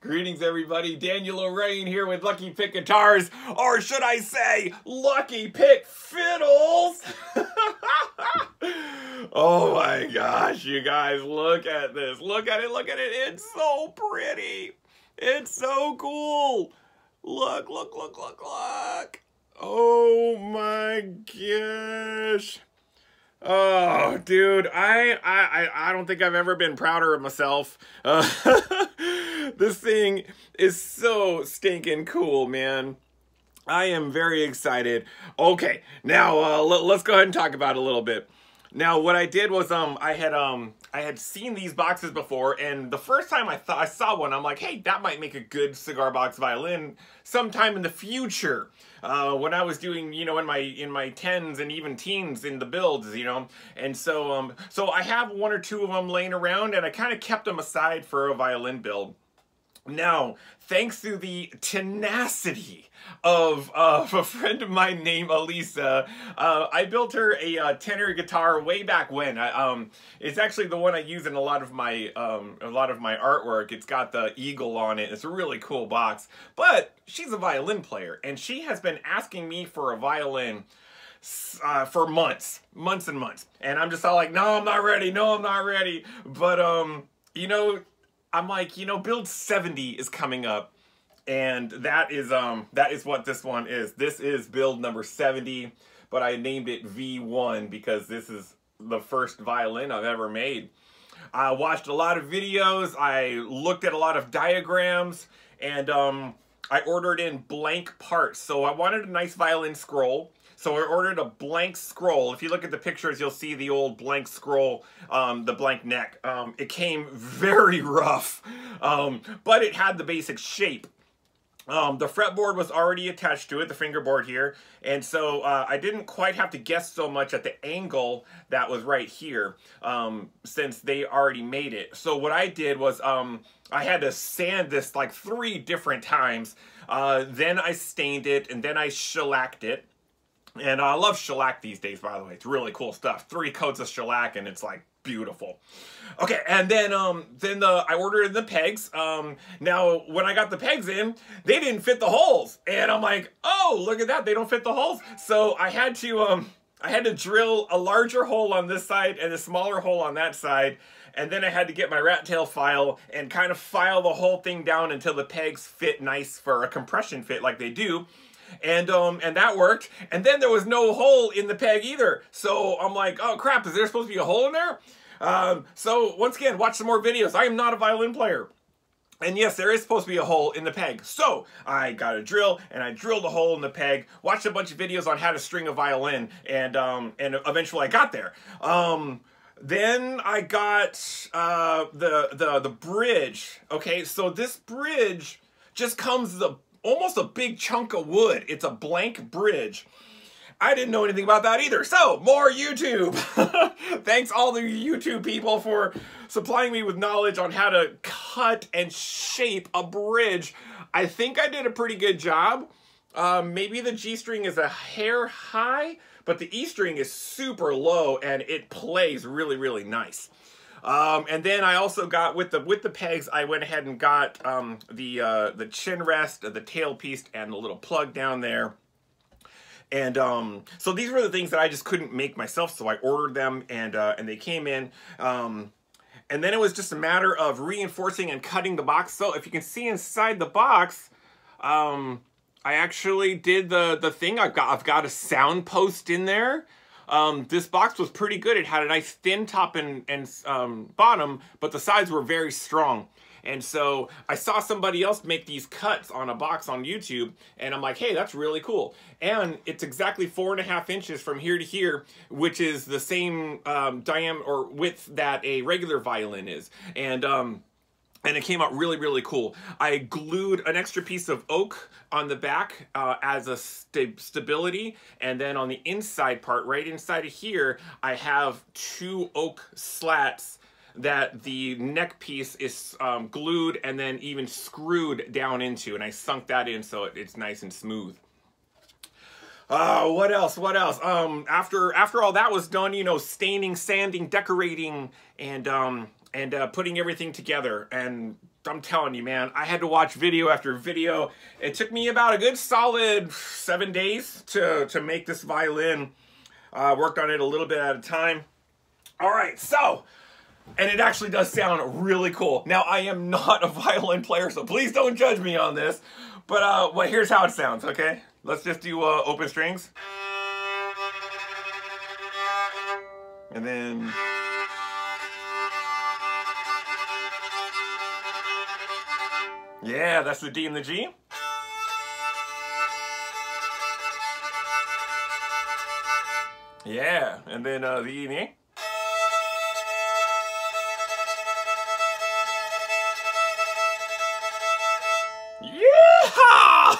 Greetings, everybody. Daniel O'Ryan here with Lucky Pick Guitars, or should I say, Lucky Pick Fiddles. oh my gosh, you guys, look at this. Look at it, look at it. It's so pretty. It's so cool. Look, look, look, look, look. Oh my gosh. Oh, dude, I, I, I don't think I've ever been prouder of myself. Uh, this thing is so stinking cool, man. I am very excited. Okay, now uh, let's go ahead and talk about it a little bit. Now, what I did was um, I had um, I had seen these boxes before, and the first time I thought I saw one, I'm like, hey, that might make a good cigar box violin sometime in the future. Uh, when I was doing, you know, in my in my tens and even teens in the builds, you know, and so um, so I have one or two of them laying around, and I kind of kept them aside for a violin build. Now, thanks to the tenacity of, uh, a friend of mine named Elisa, uh, I built her a uh, tenor guitar way back when. I, um, it's actually the one I use in a lot of my um, a lot of my artwork. It's got the eagle on it. It's a really cool box. But she's a violin player, and she has been asking me for a violin. Uh, for months, months and months. And I'm just all like, no, I'm not ready. No, I'm not ready. But, um, you know, I'm like, you know, build 70 is coming up and that is um that is what this one is. This is build number 70, but I named it V1 because this is the first violin I've ever made. I watched a lot of videos, I looked at a lot of diagrams, and um, I ordered in blank parts. So I wanted a nice violin scroll. So I ordered a blank scroll. If you look at the pictures, you'll see the old blank scroll, um, the blank neck. Um, it came very rough, um, but it had the basic shape. Um, the fretboard was already attached to it, the fingerboard here, and so uh, I didn't quite have to guess so much at the angle that was right here, um, since they already made it. So what I did was um, I had to sand this like three different times, uh, then I stained it, and then I shellacked it. And I love shellac these days, by the way. It's really cool stuff. Three coats of shellac, and it's like beautiful. Okay, and then um then the I ordered the pegs. Um now when I got the pegs in, they didn't fit the holes. And I'm like, "Oh, look at that. They don't fit the holes." So I had to um I had to drill a larger hole on this side and a smaller hole on that side. And then I had to get my rat tail file and kind of file the whole thing down until the pegs fit nice for a compression fit like they do and um and that worked and then there was no hole in the peg either so i'm like oh crap is there supposed to be a hole in there um so once again watch some more videos i am not a violin player and yes, there is supposed to be a hole in the peg. So I got a drill and I drilled a hole in the peg, watched a bunch of videos on how to string a violin, and um, and eventually I got there. Um, then I got uh, the the the bridge. Okay, so this bridge just comes the almost a big chunk of wood. It's a blank bridge. I didn't know anything about that either. So, more YouTube. Thanks all the YouTube people for supplying me with knowledge on how to cut and shape a bridge. I think I did a pretty good job. Um, maybe the G string is a hair high, but the E string is super low and it plays really, really nice. Um, and then I also got with the with the pegs, I went ahead and got um, the uh, the chin rest, the tail piece, and the little plug down there. And um, so these were the things that I just couldn't make myself, so I ordered them, and uh, and they came in. Um, and then it was just a matter of reinforcing and cutting the box. So if you can see inside the box, um, I actually did the the thing. I've got I've got a sound post in there. Um, this box was pretty good. It had a nice thin top and, and um, bottom, but the sides were very strong. And so I saw somebody else make these cuts on a box on YouTube, and I'm like, hey, that's really cool. And it's exactly four and a half inches from here to here, which is the same um, diameter or width that a regular violin is. And um, and it came out really, really cool. I glued an extra piece of oak on the back uh, as a st stability, and then on the inside part, right inside of here, I have two oak slats that the neck piece is um, glued and then even screwed down into, and I sunk that in so it's nice and smooth. Uh, what else? What else? Um, after after all that was done, you know, staining, sanding, decorating, and um, and uh, putting everything together and I'm telling you, man, I had to watch video after video. It took me about a good solid seven days to, to make this violin. Uh, worked on it a little bit at a time. All right, so, and it actually does sound really cool. Now, I am not a violin player, so please don't judge me on this. But uh, well, here's how it sounds, okay? Let's just do uh, open strings. And then... Yeah, that's the D and the G. Yeah, and then uh, the E and. Yeah!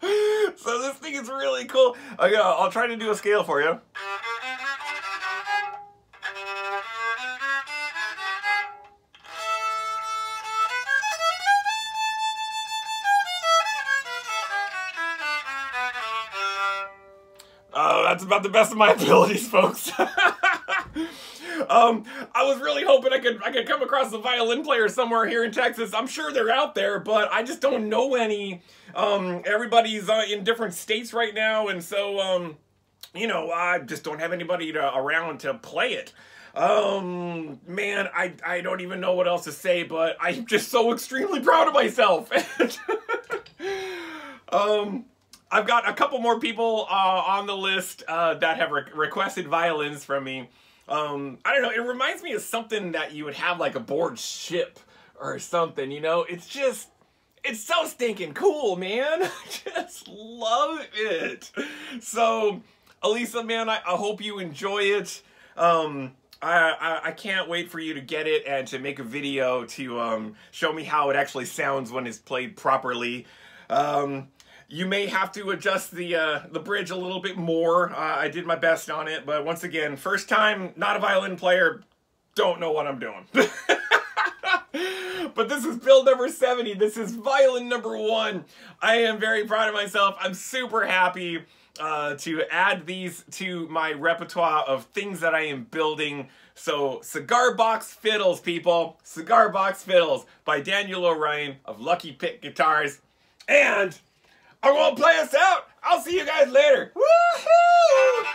so this thing is really cool. I'll try to do a scale for you. That's about the best of my abilities, folks. um, I was really hoping I could I could come across a violin player somewhere here in Texas. I'm sure they're out there, but I just don't know any. Um, everybody's uh, in different states right now, and so um, you know, I just don't have anybody to, around to play it. Um, man, I I don't even know what else to say, but I'm just so extremely proud of myself. um. I've got a couple more people uh, on the list uh, that have re requested violins from me. Um, I don't know, it reminds me of something that you would have like aboard ship or something, you know? It's just, it's so stinking cool, man. I just love it. So, Elisa, man, I, I hope you enjoy it. Um, I, I, I, can't wait for you to get it and to make a video to um, show me how it actually sounds when it's played properly. Um, you may have to adjust the uh, the bridge a little bit more. Uh, I did my best on it, but once again, first time, not a violin player, don't know what I'm doing. but this is build number 70. This is violin number one. I am very proud of myself. I'm super happy uh, to add these to my repertoire of things that I am building. So Cigar Box Fiddles, people. Cigar Box Fiddles by Daniel O'Ryan of Lucky Pick Guitars. And I'm gonna play us out. I'll see you guys later. Woohoo!